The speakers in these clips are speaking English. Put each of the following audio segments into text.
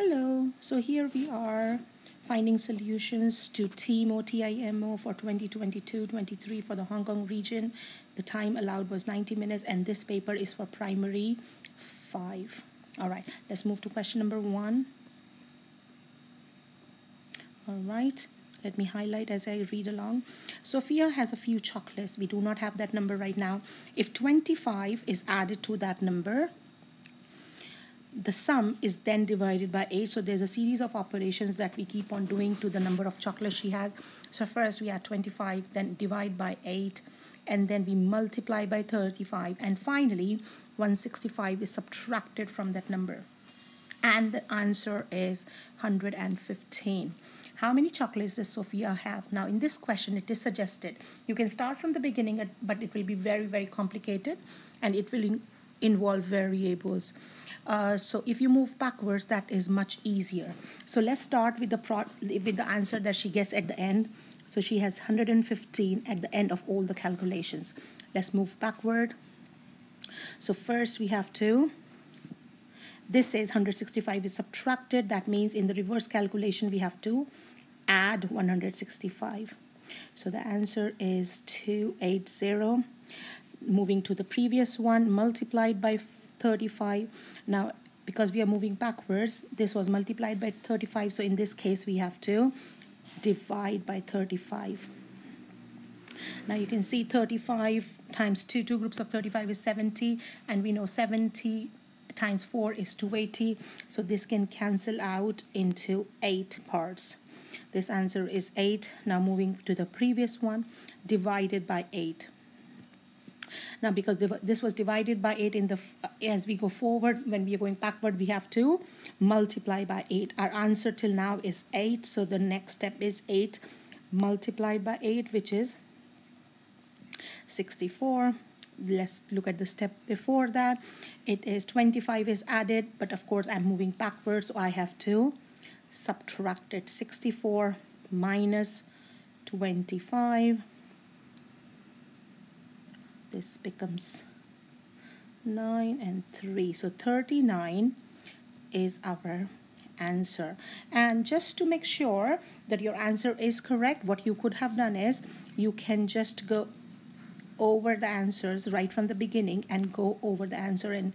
Hello, so here we are finding solutions to TIMO, TIMO for 2022-23 for the Hong Kong region. The time allowed was 90 minutes and this paper is for primary 5. All right, let's move to question number 1. All right, let me highlight as I read along. Sophia has a few chocolates. We do not have that number right now. If 25 is added to that number, the sum is then divided by 8 so there's a series of operations that we keep on doing to the number of chocolates she has. So first we add 25 then divide by 8 and then we multiply by 35 and finally 165 is subtracted from that number. And the answer is 115 how many chocolates does Sophia have? Now, in this question, it is suggested. You can start from the beginning, but it will be very, very complicated and it will involve variables. Uh, so if you move backwards, that is much easier. So let's start with the pro with the answer that she gets at the end. So she has 115 at the end of all the calculations. Let's move backward. So first we have to, this says 165 is subtracted. That means in the reverse calculation, we have to add 165. So the answer is 280 moving to the previous one multiplied by 35 now because we are moving backwards this was multiplied by 35 so in this case we have to divide by 35 now you can see 35 times 2 two groups of 35 is 70 and we know 70 times 4 is 280 so this can cancel out into 8 parts. This answer is 8 now moving to the previous one divided by 8 now, because this was divided by 8 in the uh, as we go forward, when we are going backward, we have to multiply by 8. Our answer till now is 8. So the next step is 8 multiplied by 8, which is 64 let's look at the step before that it is 25 is added but of course I'm moving backwards so I have to subtract it 64 minus 25 this becomes 9 and 3 so 39 is our answer. And just to make sure that your answer is correct what you could have done is you can just go over the answers right from the beginning and go over the answer and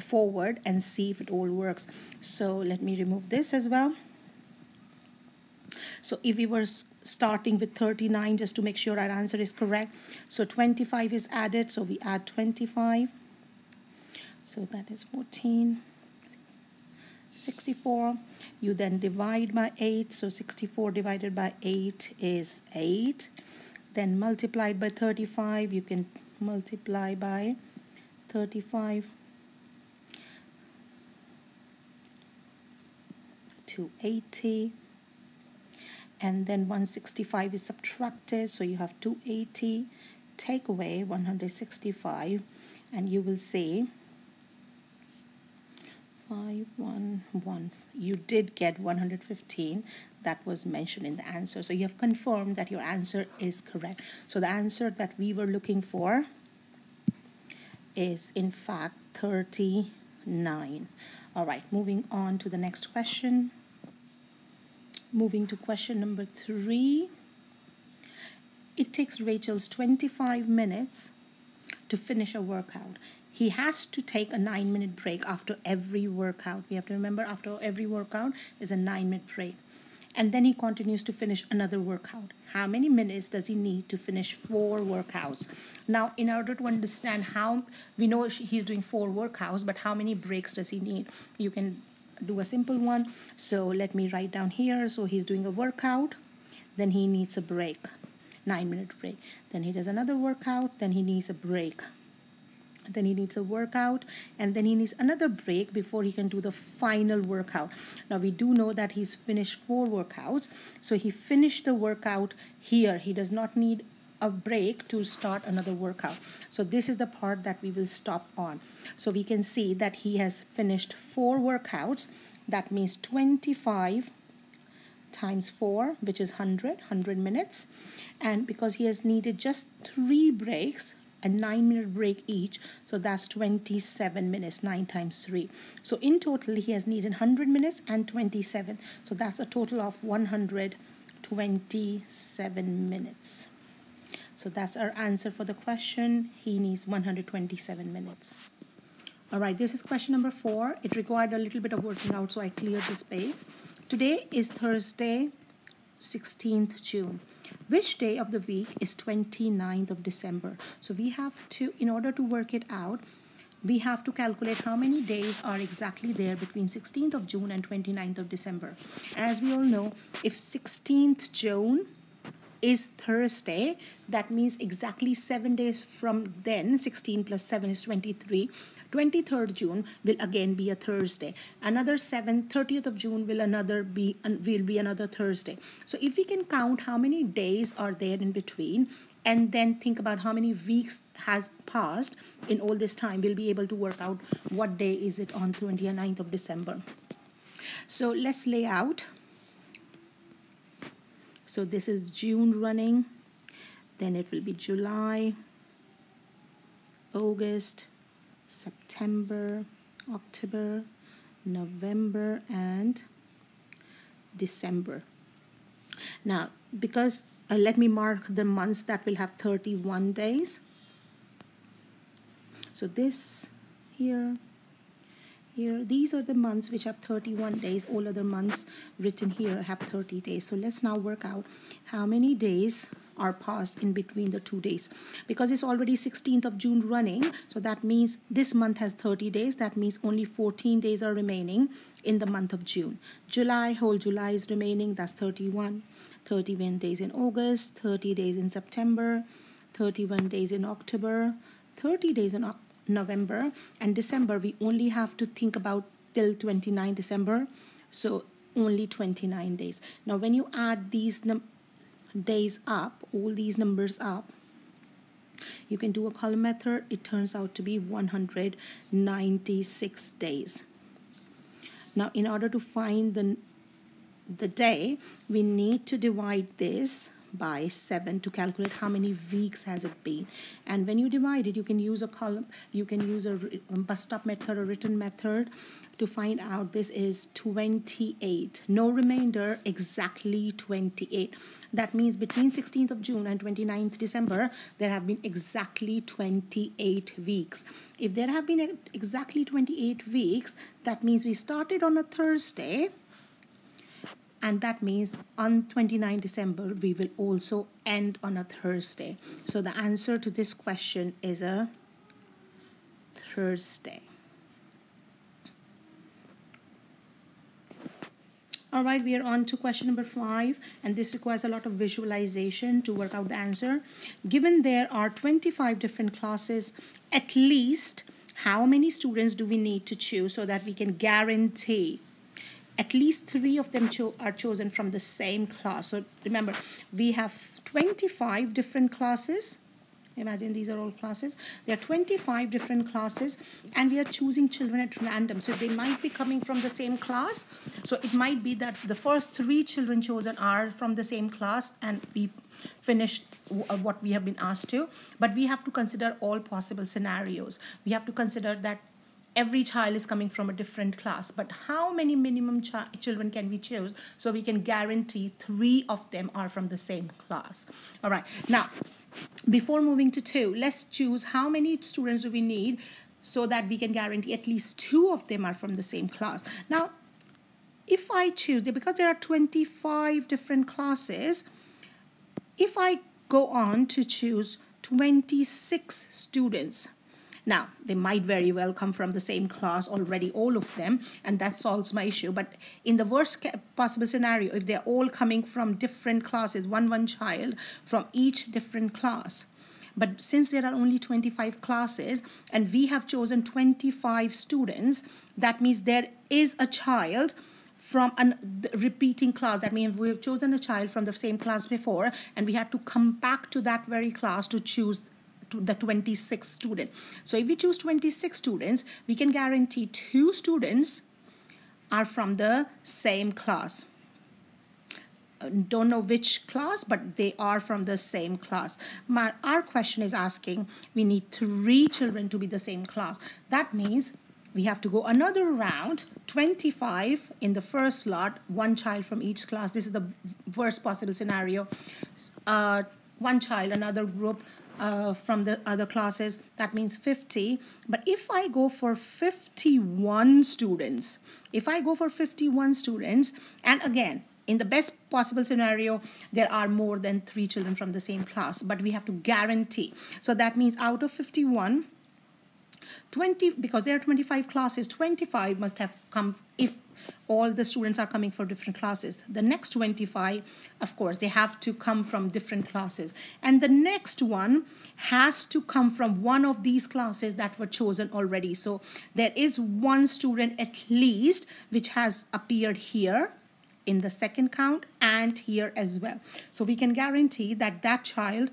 forward and see if it all works. So let me remove this as well so if we were starting with 39 just to make sure our answer is correct. So 25 is added, so we add 25. So that is 14. 64. You then divide by 8. So 64 divided by 8 is 8. Then multiplied by 35. You can multiply by 35 to 80 and then 165 is subtracted so you have 280 take away 165 and you will see 511 you did get 115 that was mentioned in the answer. So you have confirmed that your answer is correct. So the answer that we were looking for is in fact 39 all right moving on to the next question Moving to question number three. It takes Rachel's 25 minutes to finish a workout. He has to take a nine minute break after every workout. We have to remember after every workout is a nine minute break. And then he continues to finish another workout. How many minutes does he need to finish four workouts? Now, in order to understand how we know he's doing four workouts, but how many breaks does he need? You can do a simple one. So let me write down here. So he's doing a workout. Then he needs a break. Nine minute break. Then he does another workout. Then he needs a break. Then he needs a workout. And then he needs another break before he can do the final workout. Now we do know that he's finished four workouts. So he finished the workout here. He does not need a break to start another workout. So this is the part that we will stop on. So we can see that he has finished four workouts. That means 25 times 4 which is 100 100 minutes and because he has needed just three breaks a 9 minute break each so that's 27 minutes 9 times 3 so in total he has needed 100 minutes and 27 so that's a total of 127 minutes so that's our answer for the question. He needs 127 minutes. All right this is question number four. It required a little bit of working out so i cleared the space. Today is thursday 16th june. Which day of the week is 29th of December? So we have to, in order to work it out, we have to calculate how many days are exactly there between 16th of June and 29th of December. As we all know, if 16th June is Thursday, that means exactly seven days from then, 16 plus 7 is 23. 23rd June will again be a Thursday. Another 7th, 30th of June will another be will be another Thursday. So if we can count how many days are there in between and then think about how many weeks has passed in all this time, we'll be able to work out what day is it on 29th of December. So let's lay out. So this is June running, then it will be July, August, September, October, November, and December. Now, because uh, let me mark the months that will have 31 days. So this here, here, these are the months which have 31 days. All other months written here have 30 days. So let's now work out how many days are passed in between the two days. Because it's already 16th of June running so that means this month has 30 days. That means only 14 days are remaining in the month of June. July whole July is remaining. That's 31 31 days in August. 30 days in September. 31 days in October. 30 days in November and December we only have to think about till 29 December so only 29 days now when you add these days up, all these numbers up, you can do a column method. It turns out to be 196 days. Now, in order to find the, the day, we need to divide this by 7 to calculate how many weeks has it been. And when you divide it you can use a column you can use a um, bus stop method or written method to find out this is 28 no remainder exactly 28 that means between 16th of June and 29th December there have been exactly 28 weeks. If there have been eh, exactly 28 weeks that means we started on a Thursday and that means on 29 December we will also end on a Thursday. So the answer to this question is a Thursday. All right, we are on to question number five, and this requires a lot of visualization to work out the answer. Given there are 25 different classes, at least how many students do we need to choose so that we can guarantee at least three of them cho are chosen from the same class. So remember, we have 25 different classes. Imagine these are all classes. There are 25 different classes and we are choosing children at random. So they might be coming from the same class. So it might be that the first three children chosen are from the same class and we finish uh, what we have been asked to. But we have to consider all possible scenarios. We have to consider that every child is coming from a different class. But how many minimum ch children can we choose so we can guarantee three of them are from the same class? All right now before moving to two let's choose how many students do we need so that we can guarantee at least two of them are from the same class. Now if i choose because there are 25 different classes if i go on to choose 26 students now, they might very well come from the same class already, all of them, and that solves my issue. But in the worst possible scenario, if they're all coming from different classes, one one child from each different class, but since there are only 25 classes and we have chosen 25 students, that means there is a child from a repeating class. That means we have chosen a child from the same class before and we had to come back to that very class to choose the 26 student. So if we choose 26 students, we can guarantee two students are from the same class. don't know which class, but they are from the same class. My, our question is asking, we need three children to be the same class. That means we have to go another round 25 in the first lot one child from each class this is the worst possible scenario uh, one child another group uh, from the other classes that means 50 but if I go for 51 students if I go for 51 students and again in the best possible scenario there are more than three children from the same class but we have to guarantee. So that means out of 51 20 because there are 25 classes 25 must have come if all the students are coming for different classes. The next 25 of course they have to come from different classes. And the next one has to come from one of these classes that were chosen already. So there is one student at least which has appeared here in the second count and here as well. So we can guarantee that that child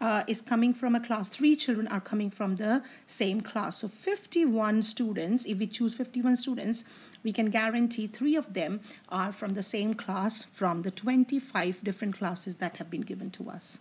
uh, is coming from a class. Three children are coming from the same class. So 51 students, if we choose 51 students, we can guarantee three of them are from the same class from the 25 different classes that have been given to us.